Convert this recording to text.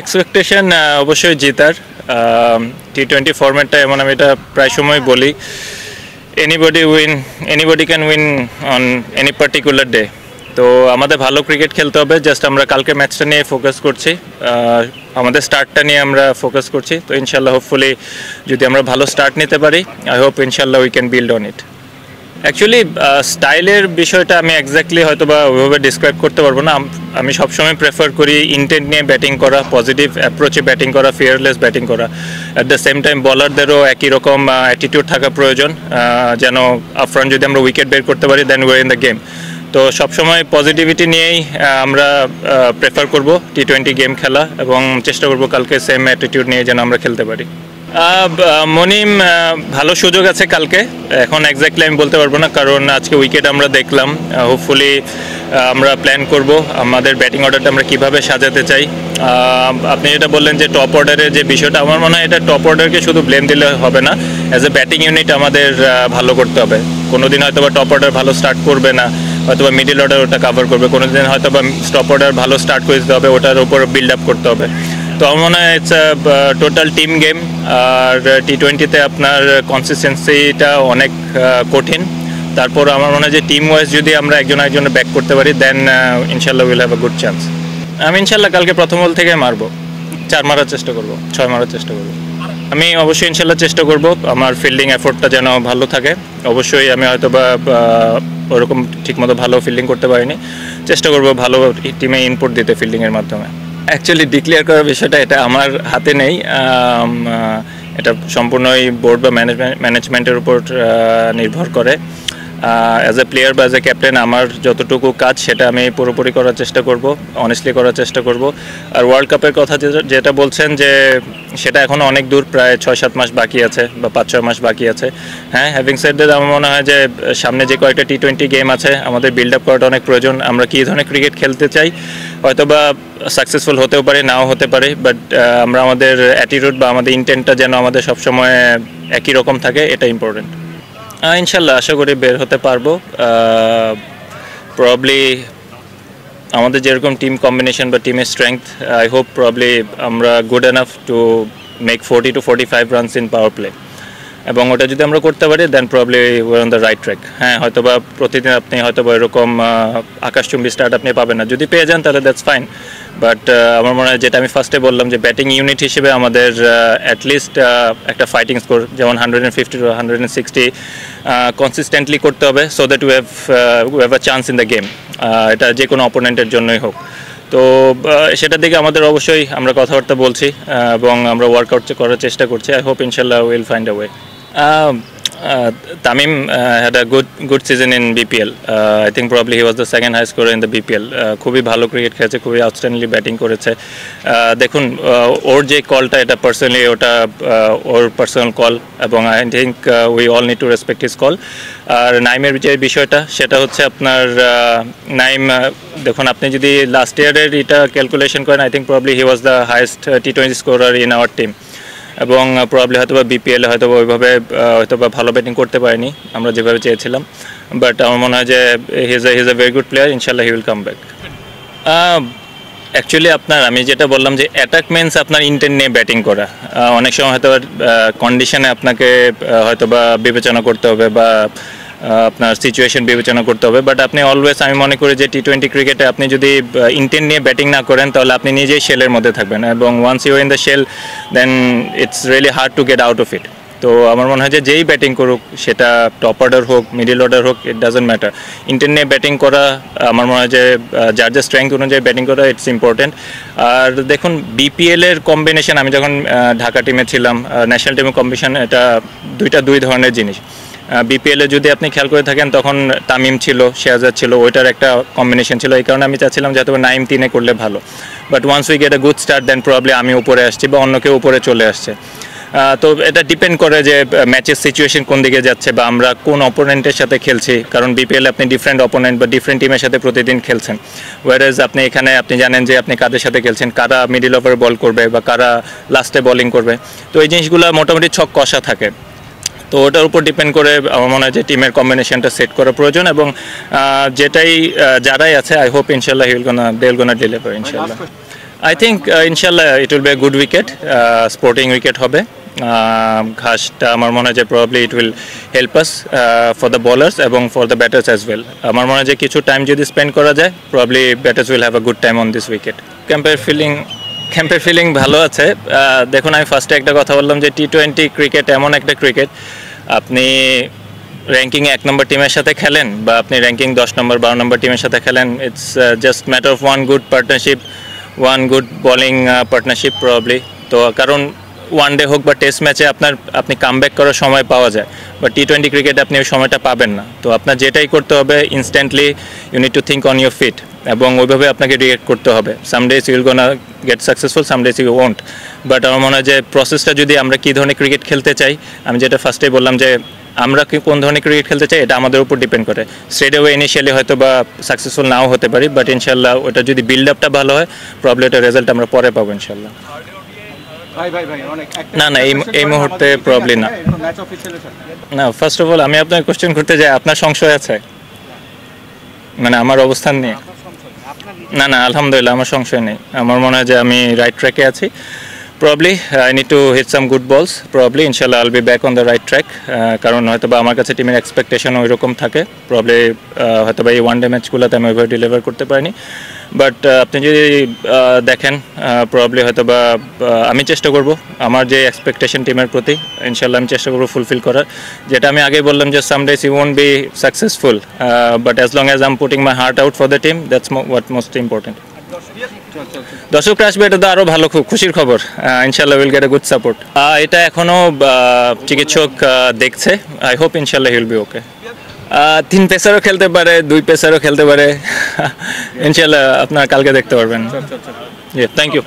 Expectation অবশ্যই জেতার। T twenty ফরম্যাটটা এমন আমি এটা প্রায় সময় বলি। Anybody win anybody can win on any particular day তো আমাদের ভালো ক্রিকেট খেলতে হবে। জাস্ট আমরা কালকে ম্যাচটা নিয়ে ফোকাস করছি। আহ, আমাদের স্টার্টটা নিয়ে আমরা ফোকাস করছি। তো ইনশাল্লাহ হোপফুলি যদি আমরা ভালো স্টার্ট নিতে পারি আই হোপ ইনশাল্লাহ we can build on it actually স্টাইলের বিষয়টা আমি এক্স্যাক্টলি হয়তো বা ওইভাবে ডিসক্রাইব করতে পারব না। আমি সবসময় প্রেফার করি ইন্টেন্ট নিয়ে ব্যাটিং করা পজিটিভ অ্যাপ্রোচে ব্যাটিং করা ফিয়ারলেস ব্যাটিং করা। অ্যাট দ্য সেম টাইম বলারদেরও একই রকম অ্যাটিটিউড থাকা প্রয়োজন। যেন আফ্রন্ট যদি আমরা উইকেট বের করতে পারি then we're in the game তো সবসময় পজিটিভিটি নিয়েই আমরা প্রেফার করব টি টোয়েন্টি গেম খেলা এবং চেষ্টা করব কালকে সেম অ্যাটিটিউড নিয়ে যেন আমরা খেলতে পারি। মনিম ভালো সুযোগ আছে কালকে। এখন এক্স্যাক্টলি আমি বলতে পারব না, কারণ আজকে উইকেট আমরা দেখলাম। হোপফুলি আমরা প্ল্যান করব আমাদের ব্যাটিং অর্ডারটা আমরা কীভাবে সাজাতে চাই। আপনি যেটা বললেন যে টপ অর্ডারের যে বিষয়টা, আমার মনে হয় এটা টপ অর্ডারকে শুধু ব্লেম দিলে হবে না অ্যাজ এ ব্যাটিং ইউনিট আমাদের ভালো করতে হবে। কোনোদিন হয়তো বা টপ অর্ডার ভালো স্টার্ট করবে না হয়তো বা মিডিল অর্ডার ওটা কাভার করবে, কোনোদিন হয়তো বা স্টপ অর্ডার ভালো স্টার্ট করে দিতে হবে, ওটার উপর বিল্ড আপ করতে হবে। তো আমার মনে হয় ইটস টোটাল টিম গেম আর টি টোয়েন্টিতে আপনার কনসিস্টেন্সিটা অনেক কঠিন। তারপর আমার মনে হয় যে টিম ওয়াইজ যদি আমরা একজন একজনে ব্যাক করতে পারি দেন ইনশাল্লাহ will have a good chance আমি ইনশাল্লাহ কালকে প্রথম বল থেকে মারবো। চার মারার চেষ্টা করব, ছয় মারার চেষ্টা করব। আমি অবশ্যই ইনশাল্লাহ চেষ্টা করব, আমার ফিল্ডিং এফোর্টটা যেন ভালো থাকে। অবশ্যই আমি হয়তো বা ওরকম ঠিকমতো ভালো ফিল্ডিং করতে পারিনি। চেষ্টা করব ভালো টিমে ইনপুট দিতে ফিল্ডিংয়ের মাধ্যমে। অ্যাকচুয়ালি ডিক্লেয়ার করার বিষয়টা এটা আমার হাতে নেই এটা সম্পূর্ণই বোর্ড বা ম্যানেজমেন্ট ম্যানেজমেন্টের উপর নির্ভর করে। অ্যাজ এ প্লেয়ার বা অ্যাজ এ ক্যাপ্টেন আমার যতটুকু কাজ সেটা আমি পুরোপুরি করার চেষ্টা করব অনেস্টলি করার চেষ্টা করব। আর ওয়ার্ল্ড কাপের কথা যেটা- বলছেন যে, সেটা এখনও অনেক দূর, প্রায় ছয় সাত মাস বাকি আছে বা পাঁচ ছয় মাস বাকি আছে। হ্যাঁ হ্যাভিং সেড দ্যাট আমার মনে হয় যে, সামনে যে কয়েকটা টি টোয়েন্টি গেম আছে, আমাদের বিল্ড আপ করাটা অনেক প্রয়োজন। আমরা কী ধরনের ক্রিকেট খেলতে চাই? হয়তো বা সাকসেসফুল হতেও পারে, নাও হতে পারে বাট আমরা আমাদের অ্যাটিটিউড বা আমাদের ইন্টেন্টটা যেন আমাদের সবসময় একই রকম থাকে, এটা ইম্পর্টেন্ট ইনশাল্লাহ, আশা করি বের হতে পারব। প্রবলি আমাদের যেরকম টিম কম্বিনেশন বা টিমের স্ট্রেংথ আই হোপ প্রবলি আমরা good enough to make forty two forty five runs in power play এবং ওটা যদি আমরা করতে পারি then probably we're on the right track হ্যাঁ হয়তো বা প্রতিদিন আপনি হয়তো বা এরকম আকাশচুম্বী স্টার্ট আপনি পাবেন না। যদি পেয়ে যান, তাহলে দ্যাটস ফাইন বাট আমার মনে হয় যেটা আমি ফার্স্টে বললাম যে ব্যাটিং ইউনিট হিসেবে আমাদের অ্যাটলিস্ট একটা ফাইটিং স্কোর যেমন hundred and fifty to hundred and sixty consistently করতে হবে so that we have we have a chance in the game এটা যে কোনো অপোনেন্টের জন্যই হোক। তো সেটার দিকে আমাদের অবশ্যই আমরা কথাবার্তা বলছি এবং আমরা ওয়ার্কআউট করার চেষ্টা করছি। আই হোপ ইনশাল্লাহ will find a way Tamim uh, had a good good season in BPL. Uh, I think probably he was the second high scorer in the BPL. Uh, খুবই ভালো ক্রিকেট খেলেছে খুবই outstandingly batting করেছে Uh, দেখুন uh, ওর যে কলটা এটা পার্সোনালি ওটা uh, ওর পার্সোনাল কল এবং I think we all need to respect his call আর নাইমের যে বিষয়টা সেটা হচ্ছে আপনার uh, নাইম uh, দেখুন আপনি যদি লাস্ট ইয়ারের এটা ক্যালকুলেশন করেন I think probably he was the highest T twenty scorer in our team এবং প্রবলি হয়তো বা বিপিএলে হয়তো বা ওইভাবে হয়তো বা ভালো ব্যাটিং করতে পারেনি, আমরা যেভাবে চেয়েছিলাম। বাট আমার মনে হয় যে he's he's a very good player ইনশাল্লাহ he will come back actually আপনার, আমি যেটা বললাম যে অ্যাটাক মেন্স আপনার ইন্টেন্ট নিয়ে ব্যাটিং করা। অনেক সময় হয়তো কন্ডিশনে আপনাকে হয়তো বা বিবেচনা করতে হবে বা আপনার সিচুয়েশন বিবেচনা করতে হবে। বাট আপনি অলওয়েজ আমি মনে করি যে টি টোয়েন্টি ক্রিকেটে আপনি যদি ইন্টেন্ট নিয়ে ব্যাটিং না করেন, তাহলে আপনি নিজেই শেলের মধ্যে থাকবেন। এবং once you in the shell then it's really hard to get out of it তো আমার মনে হয় যে যেই ব্যাটিং করুক, সেটা টপ অর্ডার হোক মিডিল অর্ডার হোক ইট ডাজেন্ট ম্যাটার ইন্টেন্ট নিয়ে ব্যাটিং করা, আমার মনে হয় যে যার যার স্ট্রেংথ অনুযায়ী ব্যাটিং করা ইটস ইম্পর্টেন্ট আর দেখুন বিপিএলের কম্বিনেশন আমি যখন ঢাকা টিমে ছিলাম ন্যাশনাল টিমের কম্বিনেশন এটা দুইটা দুই ধরনের জিনিস। বিপিএলে যদি আপনি খেয়াল করে থাকেন, তখন তামিম ছিল শেয়াজাদ ছিল, ওইটার একটা কম্বিনেশন ছিল। এই কারণে আমি চাচ্ছিলাম যে হয়তো নাইম তিনে করলে ভালো। But once we get a good start then probably আমি উপরে আসছি বা অন্য কেউ উপরে চলে আসছে। তো এটা ডিপেন্ড করে যে ম্যাচের সিচুয়েশন কোন দিকে যাচ্ছে বা আমরা কোন অপোনেন্টের সাথে খেলছি। কারণ বিপিএল আপনি ডিফারেন্ট অপোনেন্ট বা ডিফারেন্ট টিমের সাথে প্রতিদিন খেলছেন। ওয়ারেজ আপনি এখানে, আপনি জানেন যে আপনি কাদের সাথে খেলছেন, কারা মিডিল ওভার বল করবে বা কারা লাস্টে বলিং করবে। তো এই জিনিসগুলো মোটামুটি ছক কষা থাকে। তো ওটার উপর ডিপেন্ড করে আমার মনে হয় যে টিমের কম্বিনেশনটা সেট করা প্রয়োজন এবং যেটাই যারাই আছে আই হোপ ইনশাল্লাহ he'll gonna they gonna deliver ইনশাল্লাহ। আই থিঙ্ক ইনশাল্লাহ it will be a good wicket sporting wicket হবে। ঘাসটা আমার মনে হয় যে probably it will help us for the bowlers এবং for the batters as well আমার মনে হয় যে কিছু টাইম যদি স্পেন্ড করা যায় probably batters will have a good time on this wicket ক্যাম্পের ফিলিং ক্যাম্পের ফিলিং ভালো আছে। দেখুন আমি ফার্স্টে একটা কথা বললাম যে টি টোয়েন্টি ক্রিকেট এমন একটা ক্রিকেট আপনি র্যাঙ্কিং এক নম্বর টিমের সাথে খেলেন বা আপনি র্যাঙ্কিং দশ নম্বর বারো নম্বর টিমের সাথে খেলেন it's just matter of one good partnership one good bowling partnership probably তো কারণ ওয়ান ডে হোক বা টেস্ট ম্যাচে আপনার, আপনি কামব্যাক করার সময় পাওয়া যায় বা টি টোয়েন্টি ক্রিকেটে আপনি ওই সময়টা পাবেন না। তো আপনার যেটাই করতে হবে instantly you need to think on your feet এবং ওইভাবে আপনাকে রিয়েক্ট করতে হবে। Some days you'll gonna get successful some days you won't but আমার মনে হয় যে প্রসেসটা যদি আমরা কী ধরনের ক্রিকেট খেলতে চাই আমি যেটা ফার্স্টেই বললাম যে আমরা কি কোন ধরনের ক্রিকেট খেলতে চাই এটা আমাদের উপর ডিপেন্ড করে। স্ট্রেট ওয়ে ইনিশিয়ালি হয়তো বা সাকসেসফুল নাও হতে পারি বাট ইনশাল্লাহ ওটা যদি বিল্ড আপটা ভালো হয় প্রবলেম ওটার রেজাল্ট আমরা পরে পাবো ইনশাল্লাহ না, না, এই- এই মুহূর্তে প্রবলেম না। না ফার্স্ট অফ অল আমি আপনাকে কোশ্চেন করতে যাই আপনার সংশয় আছে? মানে আমার অবস্থান নিয়ে। না না আলহামদুলিল্লাহ আমার সংশয় নেই। আমার মনে হয় যে আমি রাইট ট্র্যাকে আছি। Probably I need to hit some good balls probably ইনশাল্লাহ I'll be back on the right track কারণ হয়তো বা আমার কাছে টিমের এক্সপেকটেশন ওই রকম থাকে। প্রবলি হয়তো বা এই ওয়ান ডে ম্যাচগুলোতে আমি ওইভাবে ডেলিভার করতে পারিনি। বাট আপনি যদি দেখেন প্রবলি হয়তো বা আমি চেষ্টা করব আমার যে এক্সপেকটেশন টিমের প্রতি। ইনশাল্লাহ আমি চেষ্টা করব ফুলফিল করার। যেটা আমি আগে বললাম যে some days you won't be successful but as long as I'm putting my heart out for the team that's what most important. দর্শকরা আসবে এটা তো আরও ভালো খুব খুশির খবর। ইনশাল্লাহ will get a good support এটা এখনও চিকিৎসক দেখছে। আই হোপ ইনশাল্লাহ হিল বি ওকে তিন পেসারও খেলতে পারে দুই পেসারও খেলতে পারে। ইনশাল্লাহ আপনার কালকে দেখতে পারবেন। Thank you